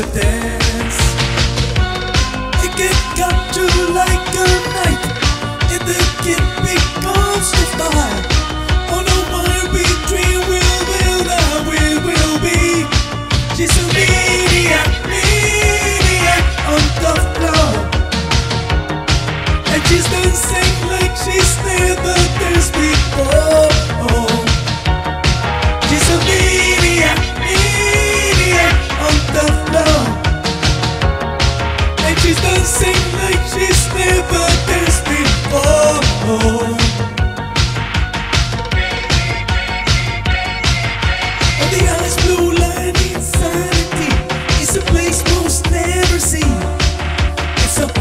to dance. You get cut to like a knife, and the kid becomes the fire. Oh no, my we dream will, will, I will, will be. She's a maniac, maniac on the floor, and she's dancing like she's never danced before.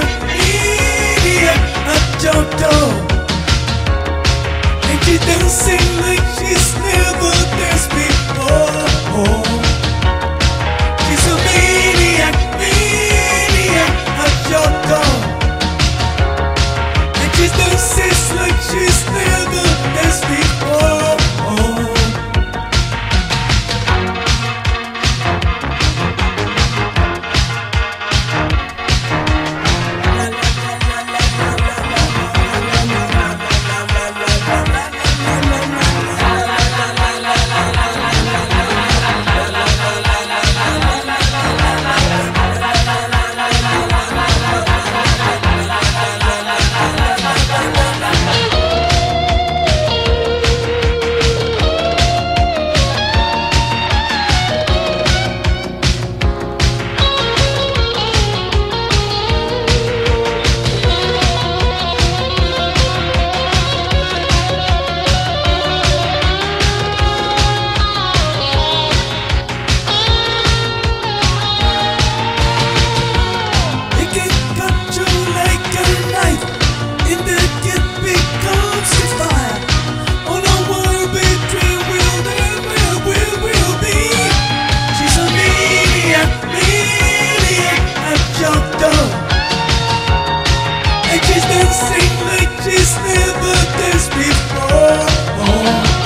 Idiot, I don't know. And she doesn't seem like she. sing like she's never danced before. Oh.